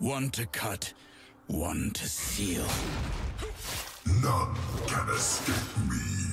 One to cut, one to seal. None can escape me.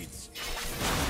needs.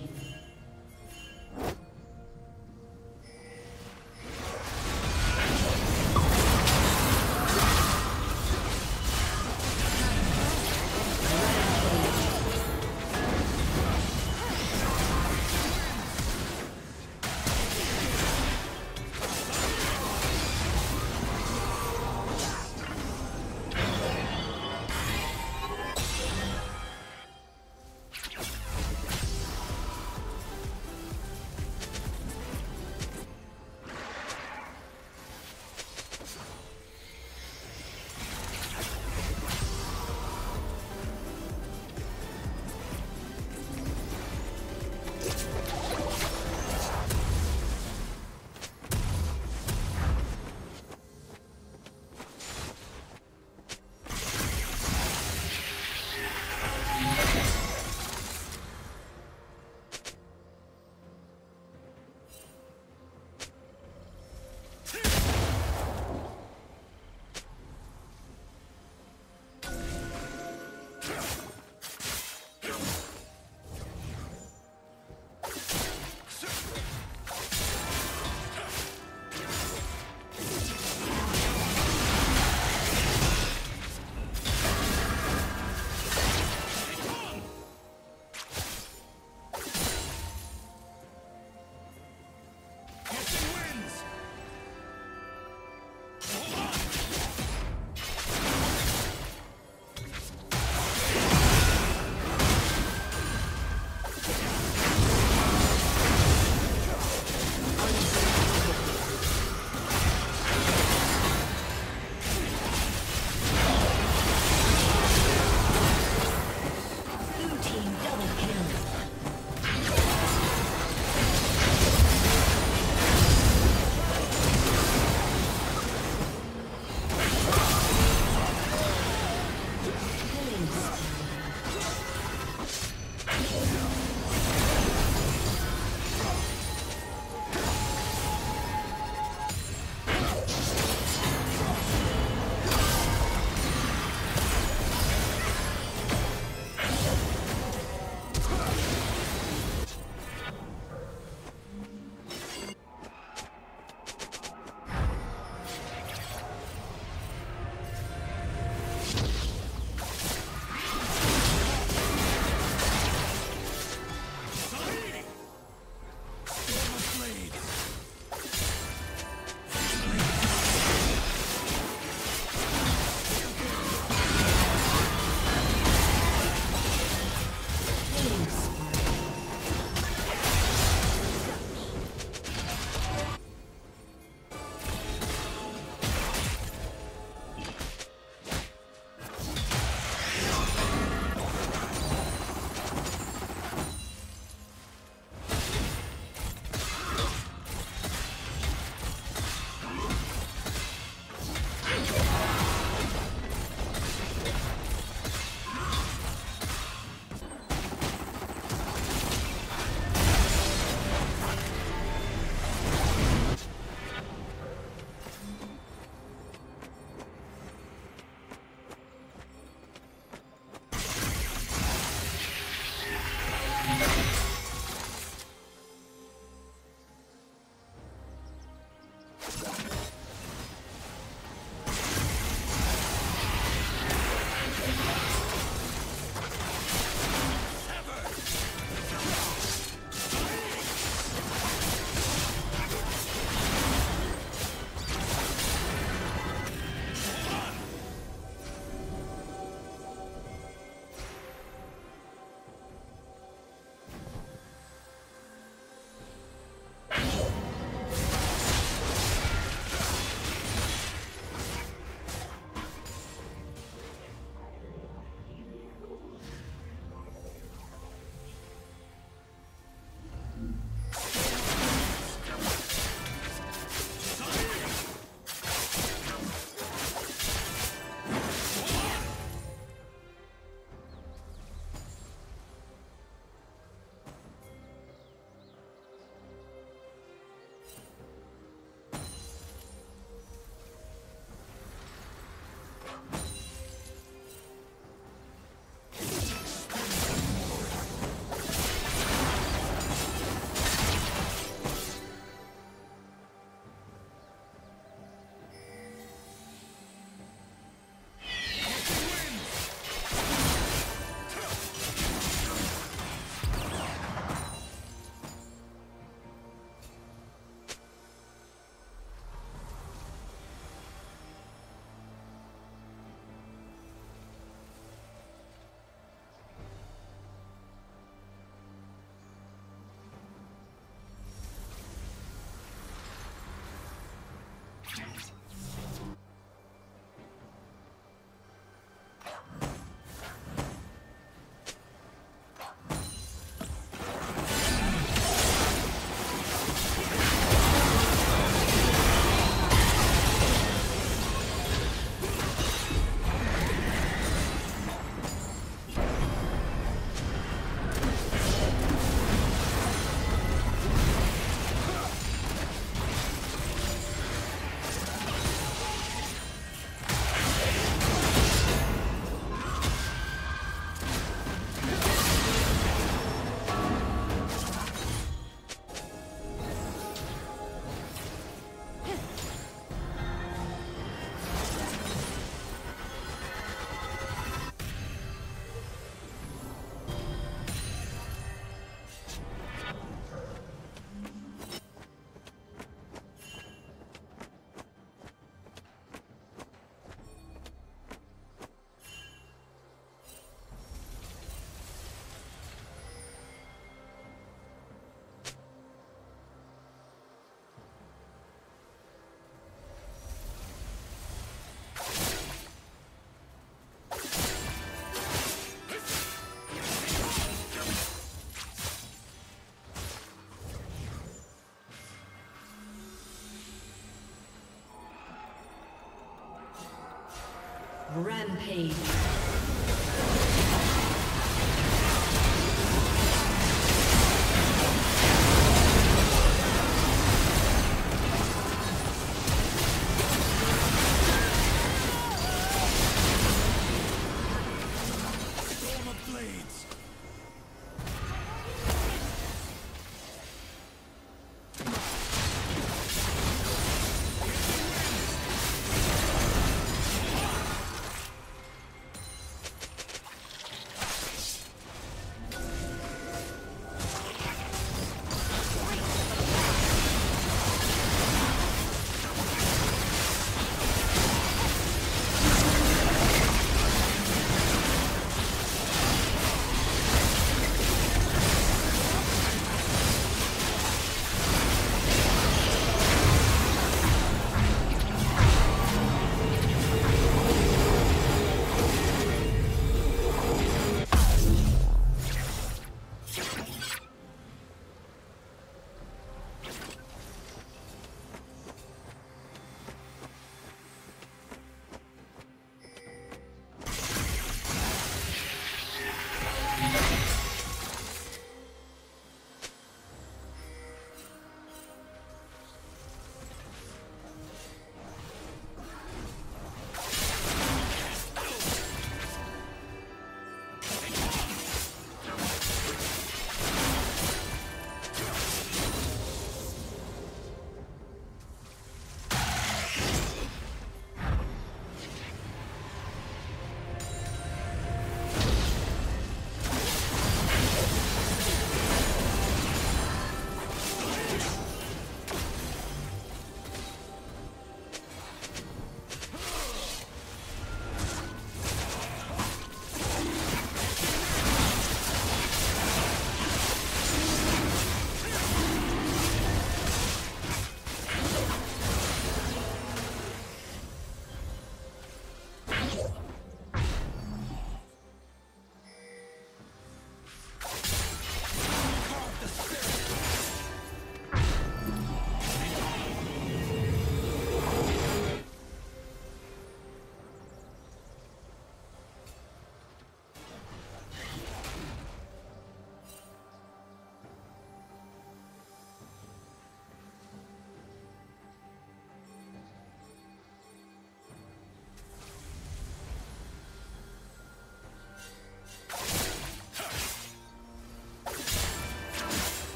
Rampage.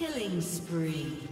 Killing spree.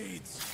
Blades!